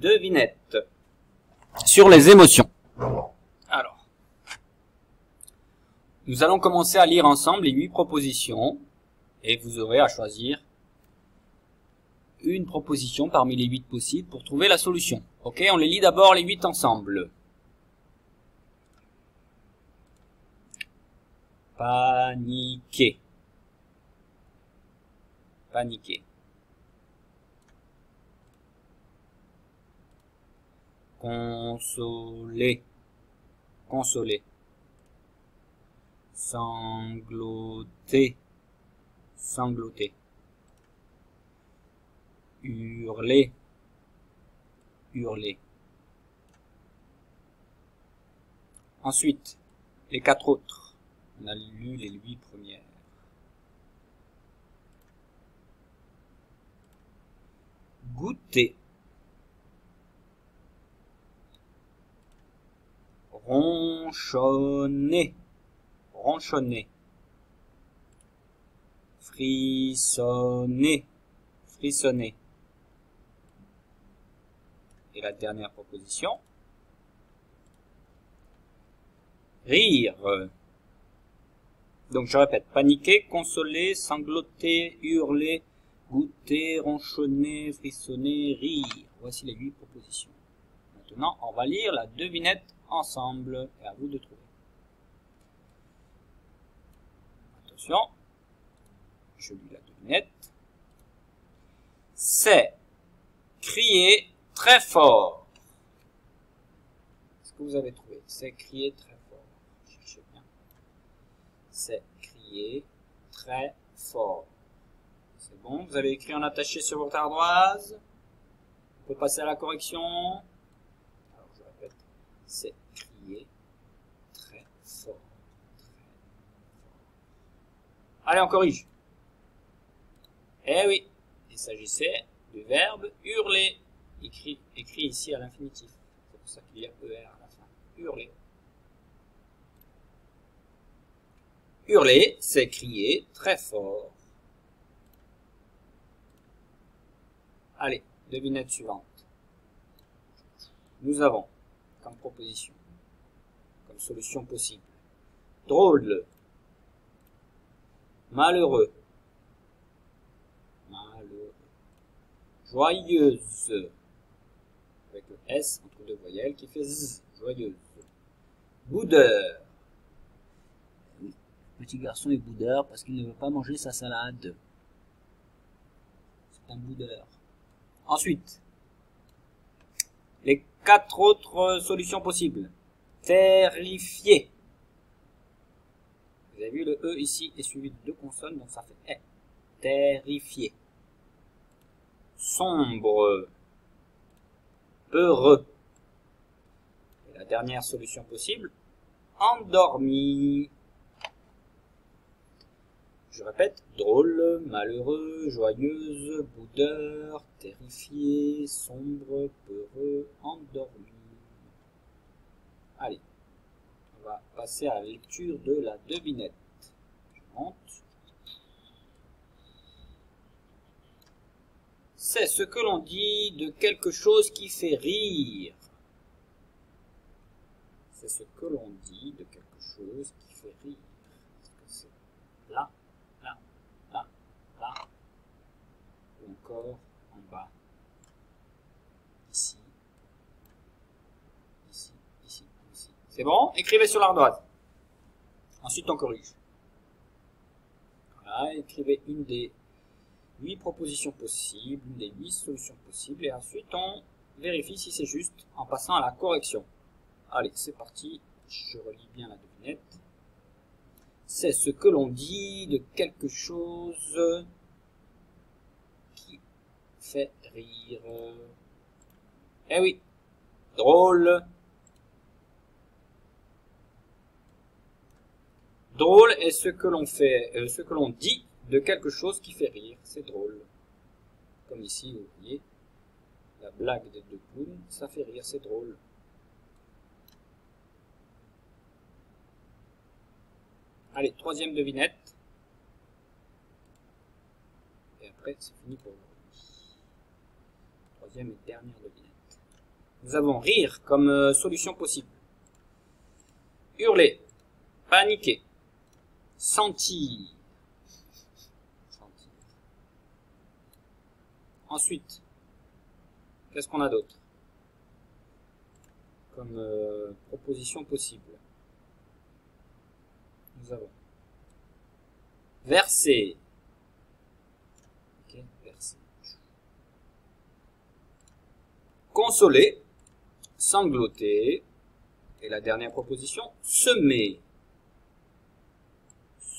devinette sur les émotions. Alors, nous allons commencer à lire ensemble les huit propositions et vous aurez à choisir une proposition parmi les huit possibles pour trouver la solution. Ok, on les lit d'abord les huit ensemble. Paniquer. Paniquer. Consoler. Consoler. Sangloter. Sangloter. Hurler. Hurler. Ensuite, les quatre autres. On a lu les huit premières. Goûter. Ronchonner. Ronchonner. Frissonner. Frissonner. Et la dernière proposition. Rire. Donc je répète, paniquer, consoler, sangloter, hurler, goûter, ronchonner, frissonner, rire. Voici les huit propositions. Maintenant, on va lire la devinette ensemble et à vous de trouver. Attention, je lis la devinette. C'est crier très fort. Est-ce que vous avez trouvé? C'est crier très fort. Cherchez bien. C'est crier très fort. C'est bon? Vous avez écrit en attaché sur votre ardoise? On peut passer à la correction? C'est crier très fort. Allez, on corrige. Eh oui, il s'agissait du verbe hurler, écrit, écrit ici à l'infinitif. C'est pour ça qu'il y a ER à la fin. Hurler. Hurler, c'est crier très fort. Allez, devinette suivante. Nous avons comme proposition, comme solution possible, drôle, malheureux, malheureux, joyeuse, avec le S entre deux voyelles qui fait Z, joyeuse, boudeur, le petit garçon est boudeur parce qu'il ne veut pas manger sa salade. C'est un boudeur. Ensuite, les quatre autres solutions possibles. Terrifié. Vous avez vu le E ici est suivi de deux consonnes, donc ça fait E. Terrifié. Sombre. Peureux. Et la dernière solution possible, endormi. Je répète, drôle, malheureux, joyeuse, boudeur, terrifié, sombre, peureux, endormi. Allez, on va passer à la lecture de la devinette. Je monte. C'est ce que l'on dit de quelque chose qui fait rire. C'est ce que l'on dit de quelque chose qui fait rire. Est-ce que c'est là ou encore en bas, ici, ici, ici, ici. C'est bon? Écrivez sur l'ardoise. Ensuite, on corrige. Voilà, écrivez une des huit propositions possibles, une des huit solutions possibles, et ensuite on vérifie si c'est juste en passant à la correction. Allez, c'est parti. Je relis bien la devinette. C'est ce que l'on dit de quelque chose qui fait rire. Eh oui, drôle. Drôle est ce que l'on fait, euh, ce que l'on dit de quelque chose qui fait rire. C'est drôle. Comme ici, vous voyez, la blague des deux clowns, ça fait rire, c'est drôle. Allez, troisième devinette. Et après, c'est fini pour aujourd'hui. Troisième et dernière devinette. Nous avons rire comme euh, solution possible. Hurler, paniquer, sentir. Ensuite, qu'est-ce qu'on a d'autre comme euh, proposition possible? Nous avons verser. Verser. Consoler, sangloter, et la dernière proposition, semer.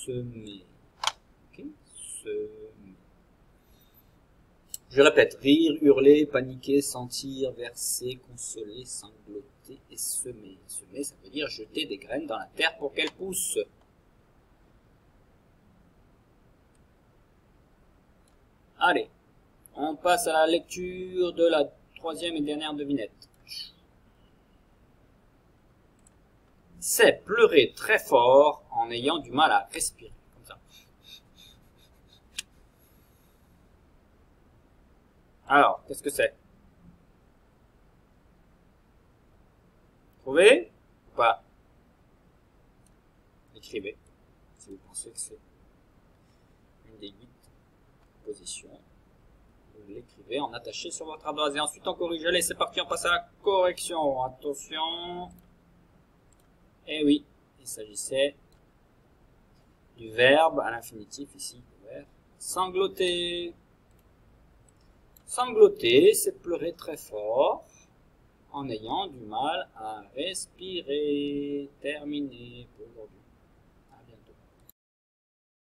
Semer. Je répète, rire, hurler, paniquer, sentir, verser, consoler, sangloter et semer. Semer, ça veut dire jeter des graines dans la terre pour qu'elles poussent. Allez, on passe à la lecture de la troisième et dernière devinette. C'est pleurer très fort en ayant du mal à respirer. Comme ça. Alors, qu'est-ce que c'est? Trouvez Ou pas? Écrivez si vous pensez que c'est une des huit positions. Vous l'écrivez en attaché sur votre ardoise et ensuite on corrige. Allez, c'est parti, on passe à la correction. Attention. Eh oui, il s'agissait du verbe à l'infinitif ici. Sangloter. Sangloter, c'est pleurer très fort en ayant du mal à respirer. Terminé pour aujourd'hui.